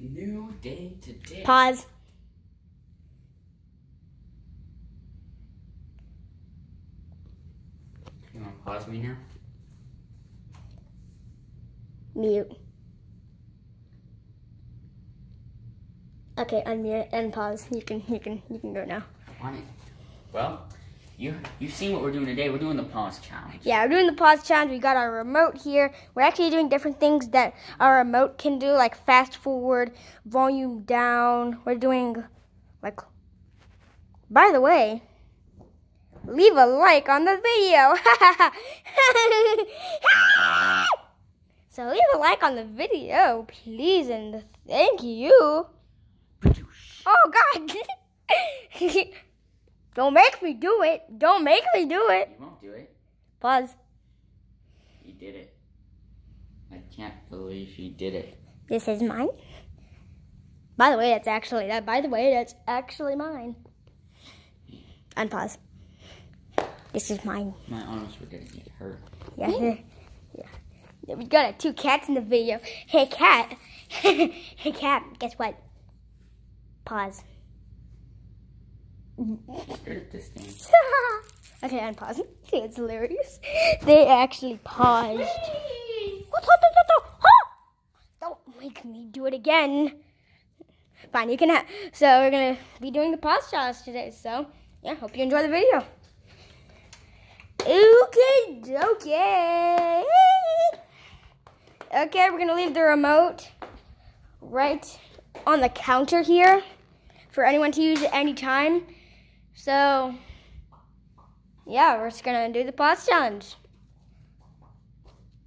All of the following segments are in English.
New day today. Pause. You want to pause me now? Mute. Okay, unmute and pause. You can you can you can go now. I want it. Well, you you've seen what we're doing today. We're doing the pause challenge. Yeah, we're doing the pause challenge. We got our remote here. We're actually doing different things that our remote can do, like fast forward, volume down. We're doing like. By the way, leave a like on the video. so leave a like on the video, please, and thank you. Oh God! Don't make me do it. Don't make me do it. You won't do it. Pause. You did it. I can't believe you did it. This is mine. By the way, that's actually that. By the way, that's actually mine. Unpause. This is mine. My arms were gonna get hurt. Yeah, yeah. yeah. We got two cats in the video. Hey, cat. hey, cat. Guess what? Pause. Good at this thing. okay, unpause. It's hilarious. They actually paused. Don't make me do it again. Fine, you can have. So we're gonna be doing the pause challenge today. So yeah, hope you enjoy the video. Okay, okay. Okay, we're gonna leave the remote right on the counter here for anyone to use at any time. So yeah, we're just gonna do the pause challenge.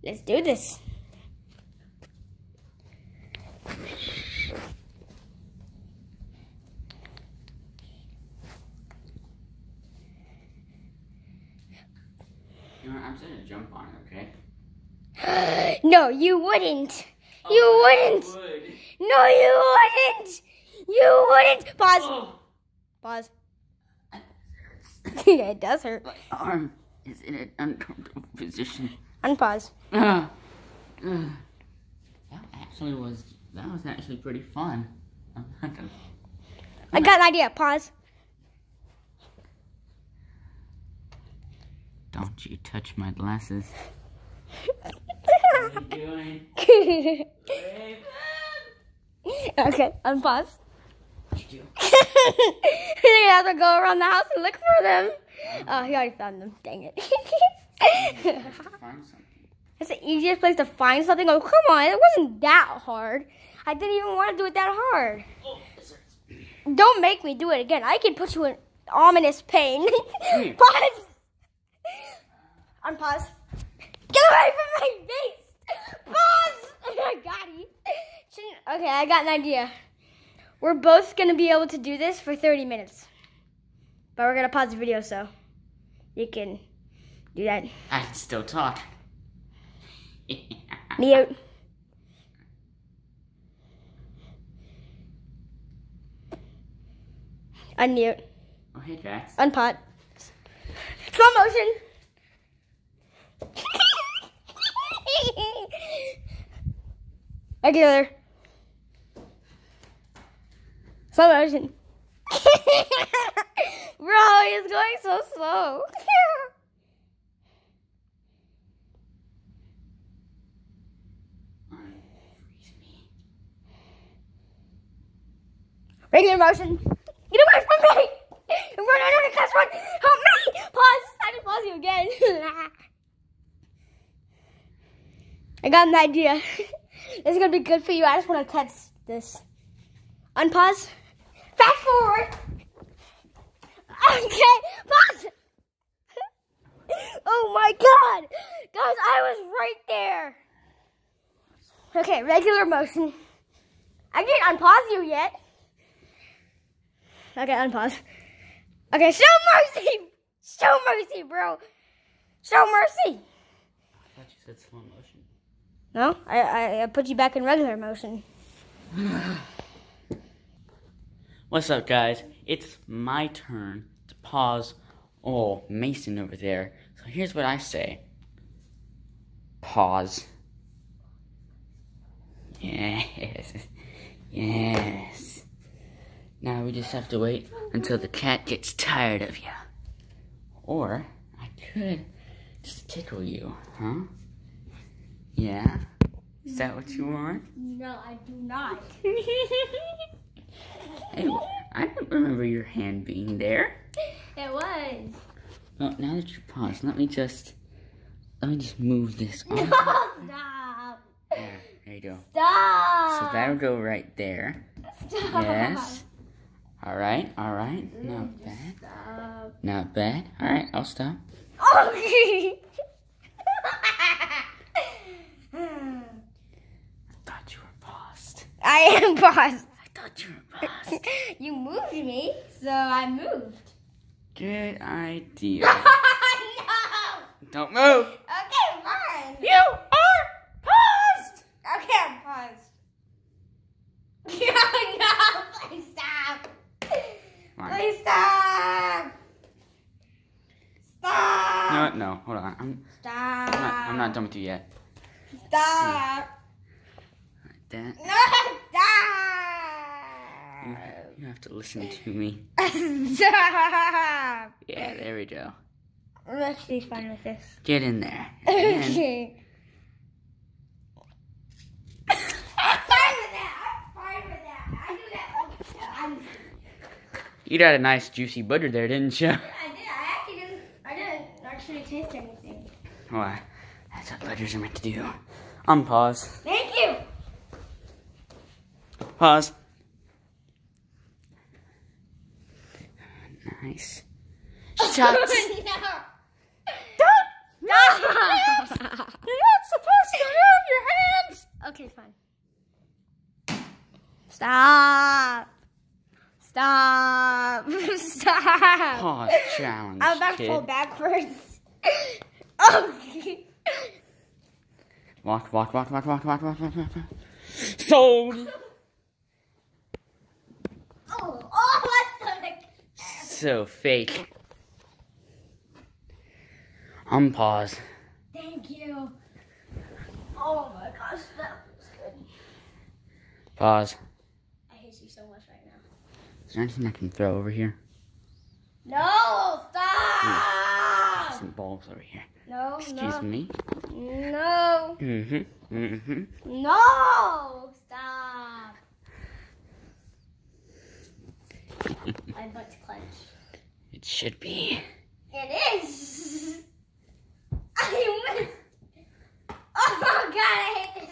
Let's do this. You know, I'm just gonna jump on it, okay? no, you wouldn't. You Oh, wouldn't. I would. No, you wouldn't. You wouldn't. Pause. Oh, Pause. yeah, it does hurt. my arm is in an uncomfortable position. Unpause. Ugh. Ugh. That actually was that was actually pretty fun. I'm not gonna- I got an idea. Pause. Don't you touch my glasses. What are you doing? okay, unpause. What you do? you have to go around the house and look for them. Oh, he already found them. Dang it. Find something. It's the easiest place to find something. Oh, come on. It wasn't that hard. I didn't even want to do it that hard. Oh. Don't make me do it again. I can put you in ominous pain. here. Hmm. Pause. Unpause. Get away from my face. Pause. I got. Shouldn't- Okay, I got an idea. We're both going to be able to do this for 30 minutes. But we're going to pause the video so you can do that. I can still talk. Mute. Unmute. oh, hey, Drax. Unpot. Slow motion. Regular. Slow motion. Bro, he's going so slow. Regular motion. Get away from me! Run, run, run, class run! Help me! Pause! I just pause you again. I got an idea. this is gonna be good for you. I just want to test this. Unpause. Fast forward. Okay, pause. oh my god! Guys, I was right there. Okay, regular motion. I didn't unpause you yet. Okay, unpause. Okay, show mercy! Show mercy, bro! Show mercy! I thought you said slow motion. No, I, I, I put you back in regular motion. What's up, guys? It's my turn to pause. Oh, Mason over there. So here's what I say. Pause. Yes. Yes. Now we just have to wait until the cat gets tired of you. Or I could just tickle you, huh? Yeah? Is that what you want? No, I do not. Hey, I don't remember your hand being there. It was. Well, now that you pause, let me just let me just move this on. No, stop. There, there you go. Stop. So that'll go right there. Stop. Yes. All right, all right. Not bad. Stop. Not bad. All right, I'll stop. Okay. I thought you were paused. I am paused. You were paused. You moved me, so I moved. Good idea. no. Don't move. Okay, fine. You are paused. Okay, I'm paused. No, no, please stop. On. Please stop. Stop. No, no, hold on. I'm, Stop. I'm, not, I'm not done with you yet. Stop. Like that. No, stop. You have to listen to me. Stop. Yeah, there we go. I'm actually fine with this. Get in there. Okay. I'm fine with that. I'm fine with that. I do that all the time. you got a nice juicy butter there, didn't you? I did. I actually didn't. I didn't actually taste anything. Why? That's what butters are meant to do. Um, Unpause. Thank you. Pause. Nice. Shucks. no. Don't! Stop. You're not supposed to move your hands! Okay, fine. Stop. Stop. Stop. Pause challenge. I'm about to kid. fall backwards. okay. Oh. Walk, walk, walk, walk, walk, walk, walk, walk, walk. walk. Sold! Oh, oh, my stomach. So fake. Unpause. Thank you. Oh my gosh, that was good. Pause. I hate you so much right now. Is there anything I can throw over here? No, stop. Some balls over here. No, Excuse no, me. no, Mm-hmm. Mm-hmm. no, stop. My butt's clenched. It should be. It is. I missed. Oh god, I hate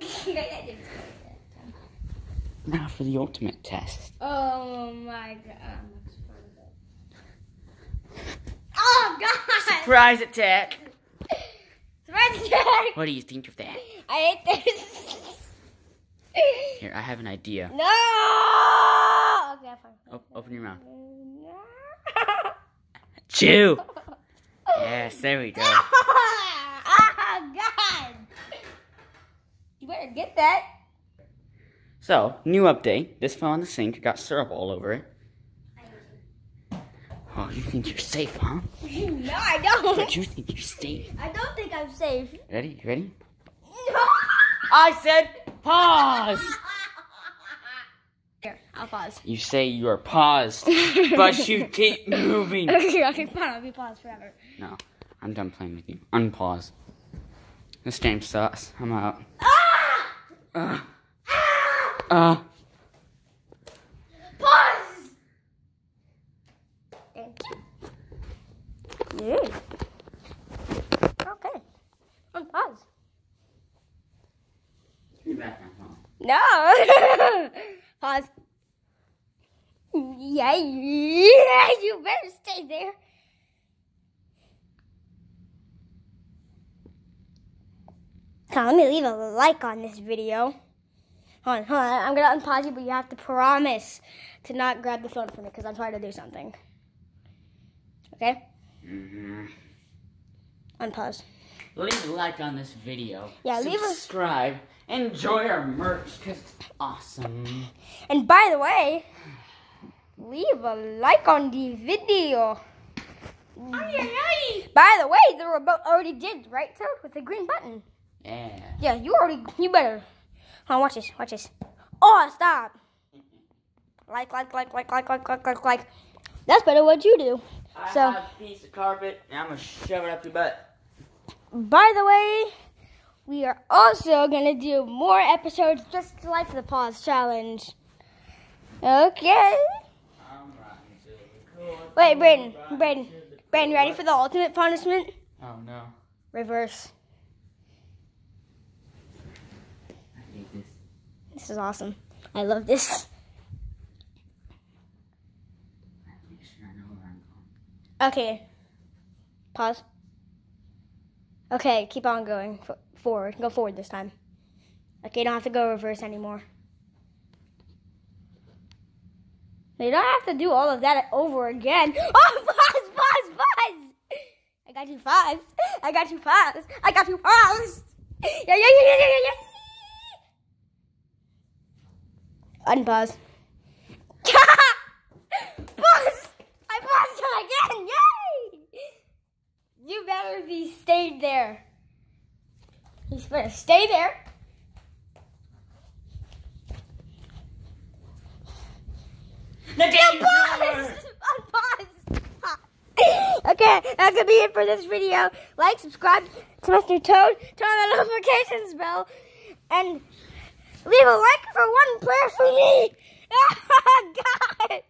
this. I didn't say that. Now for the ultimate test. Oh my god. Oh, I'm. Oh god! Surprise attack! Surprise attack! What do you think of that? I hate this. Here, I have an idea. no! Open your mouth. Chew! Yes, there we go. oh god! You better get that. So, new update. This fell in the sink. Got syrup all over it. Oh, you think you're safe, huh? No, I don't. But you think you're safe. I don't think I'm safe. Ready? You ready? No. I said pause! I'll pause. You say you are paused, but you keep moving. Okay, okay, fine. I'll be paused forever. No, I'm done playing with you. Unpause. This game sucks. I'm out. Ah! Uh, Ah! uh. Pause! Thank you. Yeah. Okay. Unpause. You're back on phone. No. Pause. Yeah, yeah, you better stay there. Come let me leave a like on this video. Hold on, hold on. I'm gonna unpause you, but you have to promise to not grab the phone from me because I'm trying to do something. Okay? Mm-hmm. Unpause. Leave a like on this video. Yeah, leave a- Subscribe. Enjoy our merch because it's awesome. And by the way, leave a like on the video. By the way, the remote already did, right, sir? With the green button. Yeah. Yeah, you already, you better Hold on, watch this, watch this. Oh, stop. Like, like, like, like, like, like, like, like, like. That's better what you do. I So- have a piece of carpet, and I'm gonna shove it up your butt. By the way, we are also gonna do more episodes just like the pause challenge. Okay. I'm rocking to the core. Wait, Braden, Rocking Braden, to the Braden, you ready for the ultimate punishment? Oh no. Reverse. I hate this. This is awesome. I love this. Okay. Pause. Okay, keep on going F- forward. Go forward this time. Okay, you don't have to go reverse anymore. You don't have to do all of that over again. Oh, pause, pause, pause! I got you paused. I got you paused. I got you paused. Yeah, yeah, yeah, yeah, yeah, yeah. Unpause. pause! I paused him again! Yay! You better be stayed there. He's better stay there. The game's Unpause! over! Unpause! Okay, that's gonna be it for this video. Like, subscribe to Mr. Toad, turn on the notifications bell, and leave a like for one prayer for me. God!